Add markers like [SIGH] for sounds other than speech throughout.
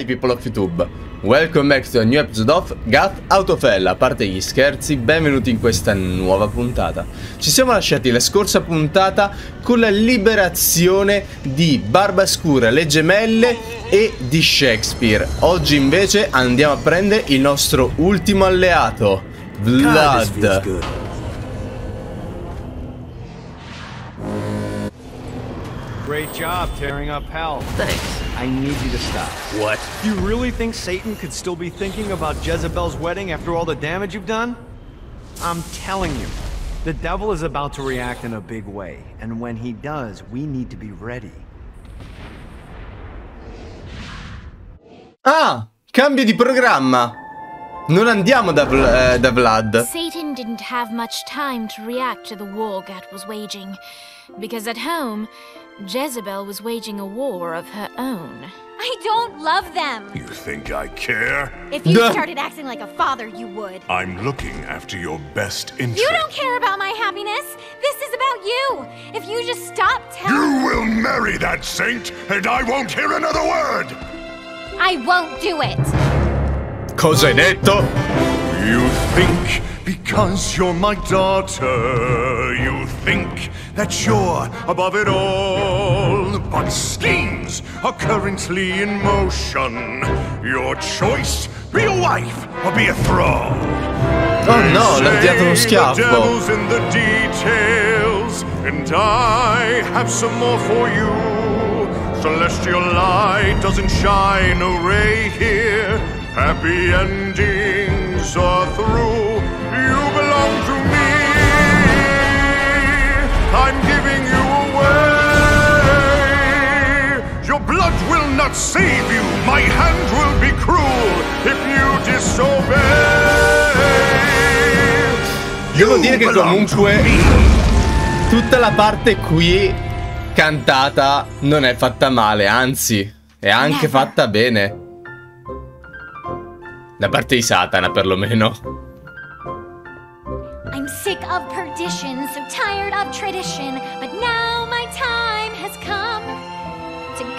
Hi people of YouTube, welcome back to a new episode of Gat Autofell, a parte gli scherzi, benvenuti in questa nuova puntata. Ci siamo lasciati la scorsa puntata con la liberazione di Barbascura, le gemelle e di Shakespeare. Oggi invece andiamo a prendere il nostro ultimo alleato, Vlad. Great job tearing up hell. Thanks. I need you to stop. What? You really think Satan could still be thinking about Jezebel's wedding after all the damage you've done? I'm telling you, the devil is about to react in a big way, and when he does, we need to be ready. Ah, cambio di programma. Non andiamo da, Vl eh, da Vlad. Satan didn't have much time to react to the war Gat was waging, because at home, Jezebel was waging a war of her own. I don't love them. You think I care? If you started acting like a father, you would. I'm looking after your best interest. You don't care about my happiness. This is about you. If you just stop telling You will marry that saint, and I won't hear another word! I won't do it. Cosa hai detto? You think because you're my daughter, you think that you're above it all. But schemes are currently in motion. Your choice be a wife or be a thrall. Oh no, l'ha dato uno Say The devil's in the details, and I have some more for you. Celestial light doesn't shine a ray here. Happy endings are through. Blood will not save you. My hand will be cruel if you disobey. Devo dire che comunque tutta la parte qui cantata non è fatta male, anzi, è anche Never. fatta bene. Da parte di Satana, perlomeno. I'm sick of perdition, so tired of tradition. But now my time has come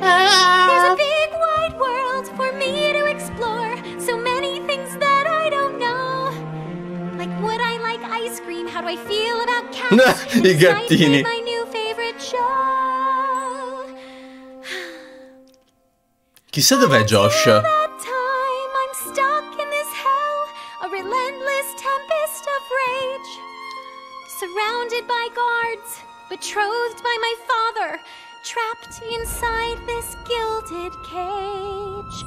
There's a ah. big wide world for me to explore. So many things that I don't know. Like would I like ice cream? How do I feel about cats? [LAUGHS] Might. My new favorite show. Chissà dov'è Josh. Time, I'm stuck in this hell, a relentless tempest of rage. Surrounded by guards, betrothed by my father, trapped inside this gilded cage.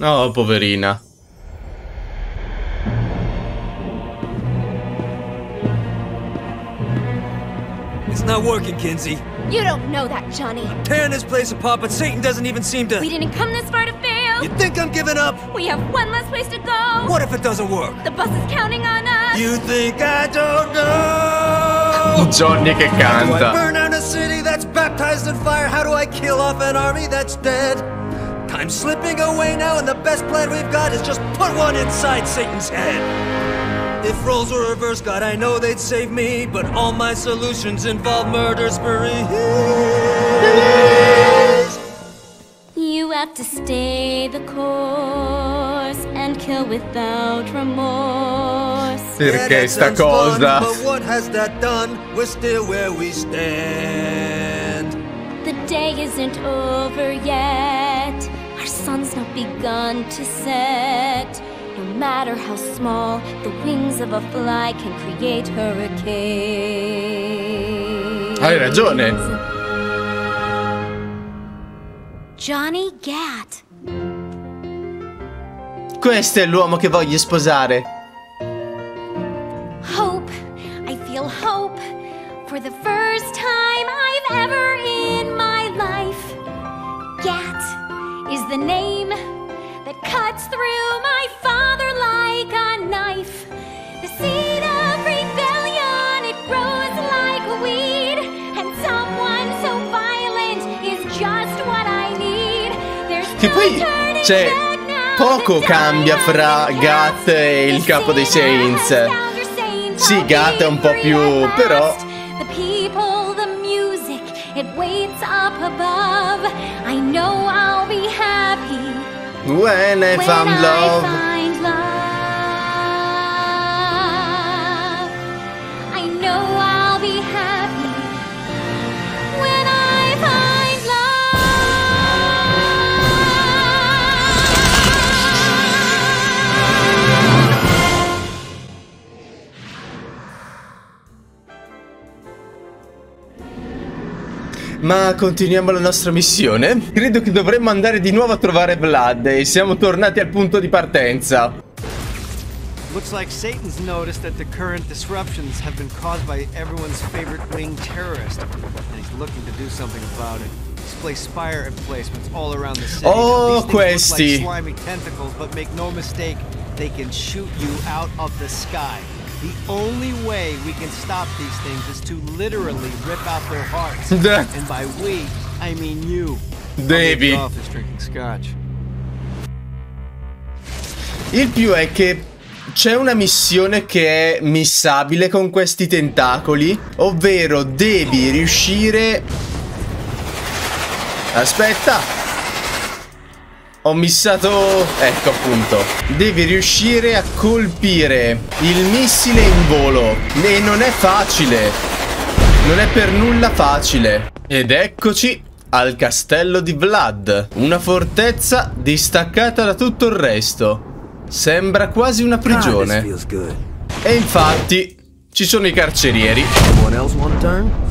Oh, poverina. It's not working, Kinsey. You don't know that, Johnny. Tearing this place apart, but Satan doesn't even seem to. We didn't come this far to fail. You think I'm giving up? We have one less place to go. What if it doesn't work? The bus is counting on us. You think I don't know? Johnny che Do I burn down a city that's baptized in fire? How do I kill off an army that's dead? Time's slipping away now, and the best plan we've got is just put one inside Satan's head. If roles were reversed, God, I know they'd save me, but all my solutions involve murder sprees. You have to stay the course and kill without remorse. Perché that sta sounds fun, cosa? but what has that done? We're still where we stand. The day isn't over yet. Our sun's not begun to set. No matter how small, the wings of a fly can create hurricanes. Hai ragione. Johnny Gat. Questo è l'uomo che voglio sposare. Che poi c'è poco cambia fra Gat e il capo dei Saints. found Sì, Gat è un po' più- però- last. The people, the Ma continuiamo la nostra missione. Credo che dovremmo andare di nuovo a trovare Vlad e siamo tornati al punto di partenza. Looks like Satan's noticed that the current disruptions have been caused by everyone's favorite winged terrorist, and he's looking to do something about it. Oh, questi. Like slimy tentacles, but make no mistake, they can shoot you out of the sky. The only way we can stop these things is to literally rip out their hearts. [LAUGHS] And by we, I mean you. Devi. Office drinking scotch. Il più è che c'è una missione che è missabile con questi tentacoli, ovvero devi riuscire... Aspetta! Ho missato... Ecco appunto. Devi riuscire a colpire il missile in volo. E non è facile. Non è per nulla facile. Ed eccoci al castello di Vlad. Una fortezza distaccata da tutto il resto. Sembra quasi una this prigione. E infatti ci sono i carcerieri.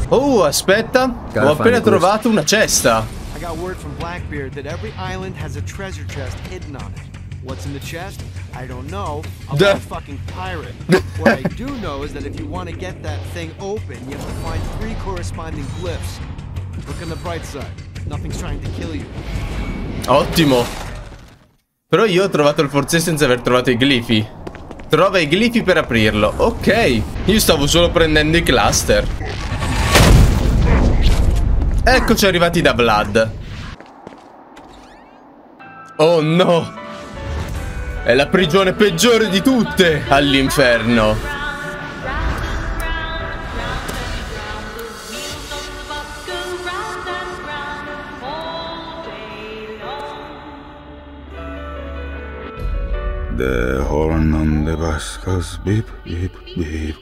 Oh, aspetta. Ho appena trovato una cesta. Got word from Blackbeard that every island has a treasure chest hidden on it. What's in the chest? I don't know. I'm Duh. a fucking pirate. what I do know is that if you want to get that thing open, you have to find three corresponding glyphs. Look on the bright side. Nothing's trying to kill you. Ottimo. Però io ho trovato il forze senza aver trovato i glifi. Trova i glifi per aprirlo. Ok. Io stavo solo prendendo i cluster. Eccoci arrivati da Vlad. Oh no. È la prigione peggiore di tutte all'inferno. The horn on the beep, beep, beep, beep,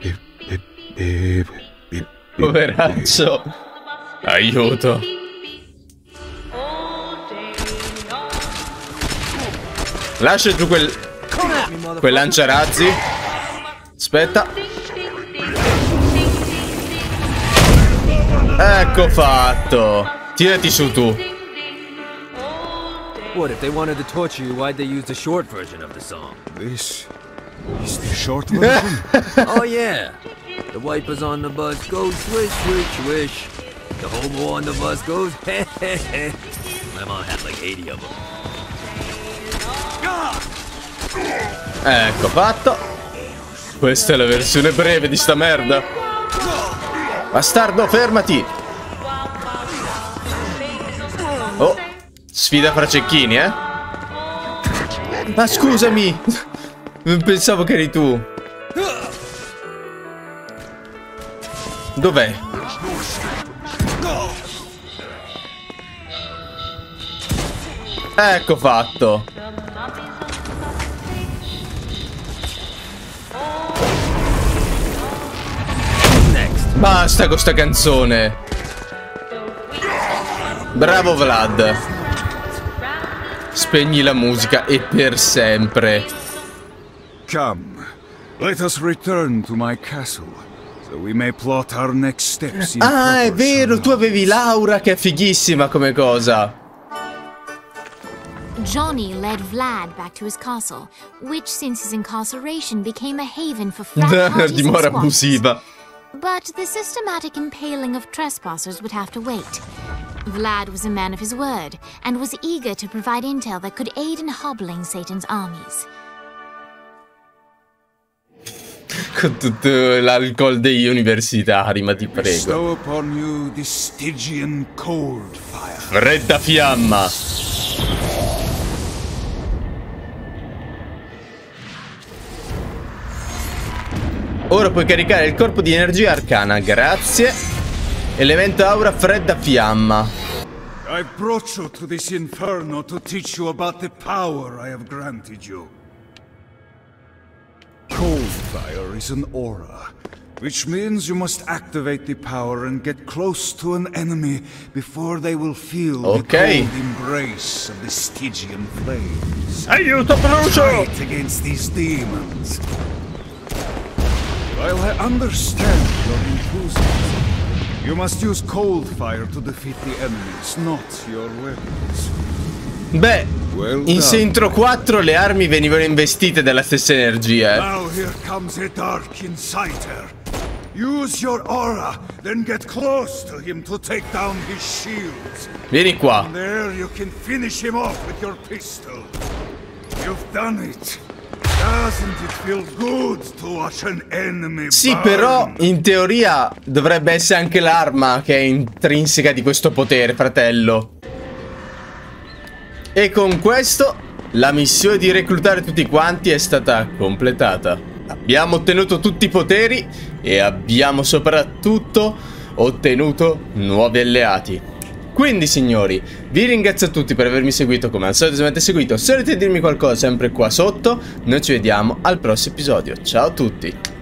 beep, beep, beep, beep. Poveraccio. Aiuto. Lascia giù quel... Quel lanciarazzi. Aspetta. Ecco fatto. Tirati su tu. What, if they wanted to torture you, why'd they use the short version of the song? This is the short version. [LAUGHS] oh, yeah. The wipers on the bus go swish, swish, swish. The hobo on the bus goes heh, heh, heh. My mom had like 80 of them. Ecco fatto. Questa è la versione breve di sta merda. Bastardo, fermati. Oh, sfida fra cecchini, eh? Ma scusami. Pensavo che eri tu. Dov'è? Ecco fatto. Basta con sta canzone. Bravo Vlad. Spegni la musica e per sempre. Come, let us return to my castle, so we may plot our next steps in Ah, è vero, tu avevi Laura che è fighissima come cosa. Johnny led Vlad back to his castle, which since his incarceration became a haven for [LAUGHS] frat parties and Dimora squats. abusiva. But the systematic impaling of trespassers would have to wait. Vlad was a man of his word and was eager to provide intel that could aid in hobbling Satan's armies. Con tutto l'alcol degli universitari, ma ti prego. Bestow upon you the Stygian cold fire. Fredda fiamma. Ora puoi caricare il corpo di energia arcana, grazie. Elemento aura fredda fiamma. I brought you to this inferno to teach you about the power I have granted you. Cold fire is an aura, which means you must activate the power and get close to an enemy before they will feel Okay. the cold embrace of the Stygian flames. Aiuto, Brucio! Fight against these demons. While I understand your enthusiasm, you must use cold fire to defeat the enemies, not your weapons. Beh, Well in. Saintro 4 le armi venivano investite dalla stessa energia, eh. Now here comes a dark inciter. Use your aura, then get close to him to take down his shields. Vieni qua. There you can finish him off with your pistol. You've done it. Sì, però in teoria dovrebbe essere anche l'arma che è intrinseca di questo potere, fratello. E con questo la missione di reclutare tutti quanti è stata completata. Abbiamo ottenuto tutti i poteri e abbiamo soprattutto ottenuto nuovi alleati. Quindi signori, vi ringrazio a tutti per avermi seguito come al solito se avete seguito. Se volete dirmi qualcosa sempre qua sotto, noi ci vediamo al prossimo episodio. Ciao a tutti!